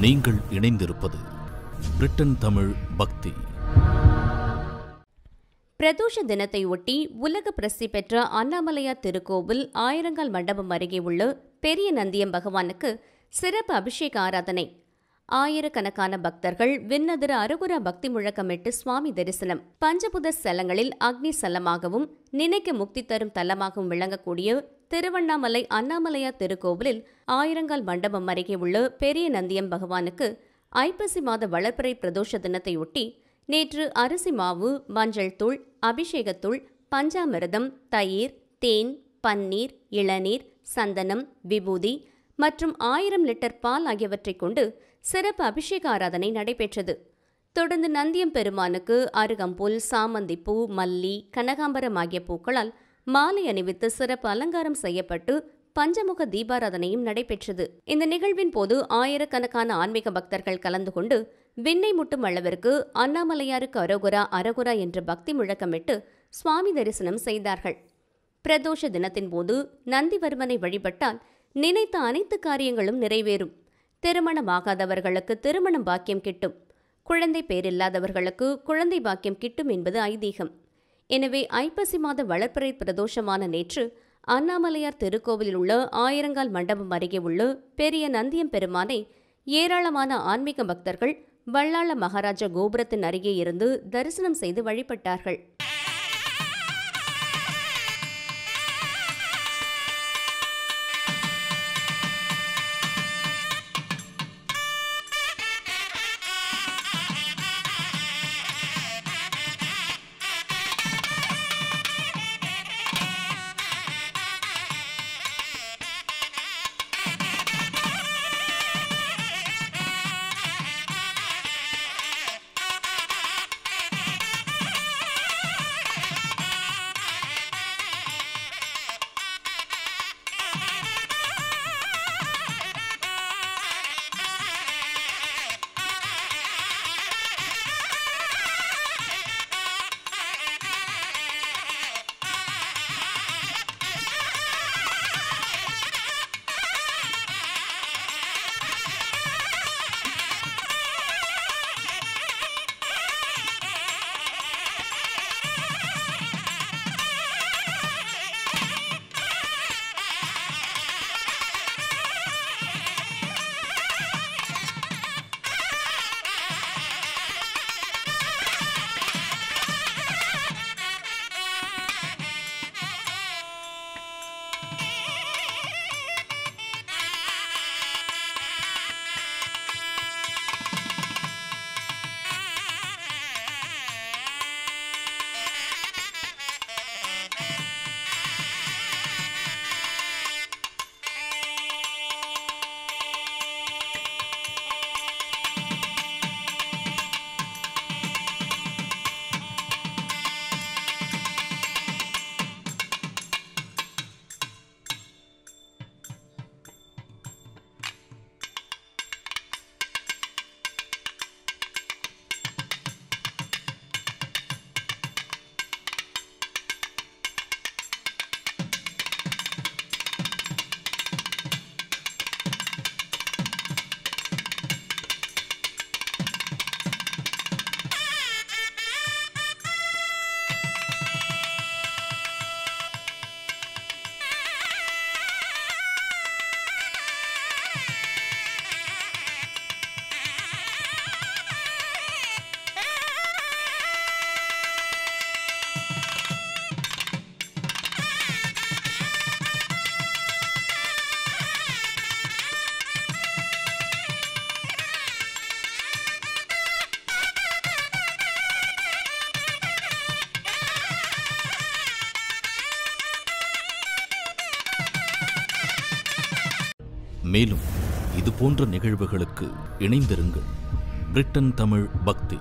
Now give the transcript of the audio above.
நீங்கள் இணைந்திருப்பது பிரிட்டன் தமிழ் பக்தி. பிரதோஷ தினத்தை ஒட்டி உலக பிரசித்தி பெற்ற அண்ணாமலையார் திருக்கோவில் ஆயிரங்கால் மண்டபம் அருகே உள்ள பெரிய நந்தியம் பகவானுக்கு சிறப்பு அபிஷேக ஆராதனை ஆயிரக்கணக்கான பக்தர்கள் விண்ணதிர அருகுரா பக்தி முழக்கமிட்டு சுவாமி தரிசனம். பஞ்சபுத ஸ்தலங்களில் அக்னி ஸ்தலமாகவும் நினைக்க முக்தி தரும் தலமாகவும் விளங்கக்கூடிய திருவண்ணாமலை அண்ணாமலையார் திருக்கோவிலில் ஆயிரங்கால் மண்டபம் அருகே உள்ள பெரிய நந்தியம் பகவானுக்கு ஐப்பசி மாத வளர்ப்பிறை பிரதோஷ தினத்தையொட்டி நேற்று அரிசி மாவு மஞ்சள் தூள் அபிஷேகத்தூள் பஞ்சாமிரதம் தயிர் தேன் பன்னீர் இளநீர் சந்தனம் விபூதி மற்றும் ஆயிரம் லிட்டர் பால் ஆகியவற்றைக் கொண்டு சிறப்பு அபிஷேக ஆராதனை நடைபெற்றது. தொடர்ந்து நந்தியம் பெருமானுக்கு அருகம்புல் சாமந்திப்பூ மல்லி கனகாம்பரம் ஆகிய பூக்களால் மாலை அணிவித்து சிறப்பு அலங்காரம் செய்யப்பட்டு பஞ்சமுக தீபாராதனையும் நடைபெற்றது. இந்த நிகழ்வின் போது ஆயிரக்கணக்கான ஆன்மீக பக்தர்கள் கலந்து கொண்டு விண்ணை முட்டும் அளவிற்கு அண்ணாமலையாருக்கு அரகுரா அரகுரா என்ற பக்தி முழக்கமிட்டு சுவாமி தரிசனம் செய்தார்கள். பிரதோஷ தினத்தின் போது நந்திவர்மனை வழிபட்டால் நினைத்த அனைத்து காரியங்களும் நிறைவேறும். திருமணமாகாதவர்களுக்கு திருமணம் பாக்கியம் கிட்டும். குழந்தை பேரில்லாதவர்களுக்கு குழந்தை பாக்கியம் கிட்டும் என்பது ஐதீகம். எனவே ஐப்பசி மாத வளர்ப்பறை பிரதோஷமான நேற்று அண்ணாமலையார் திருக்கோவிலில் உள்ள ஆயிரங்கால் மண்டபம் அருகே உள்ள பெரிய நந்தியம் பெருமானை ஏராளமான ஆன்மீக பக்தர்கள் வள்ளாள மகாராஜா கோபுரத்தின் அருகே இருந்து தரிசனம் செய்து வழிபட்டார்கள். மேலும் இது போன்ற நிகழ்வுகளுக்கு இணைந்திருங்கள். பிரிட்டன் தமிழ் பக்தி.